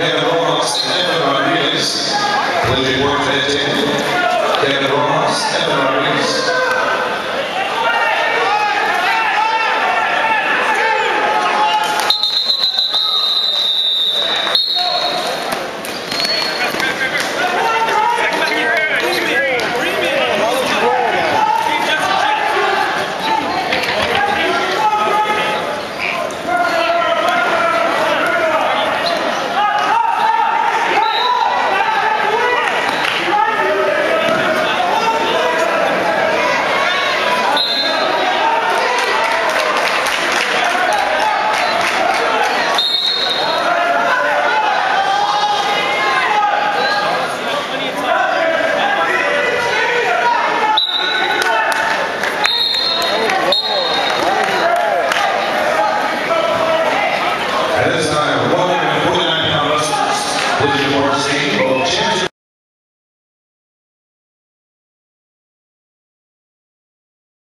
Kevin Owens and Evan Rodriguez. Will be worth it. At this time, 149 pounds, Bridget Morris, Steamboat Championship.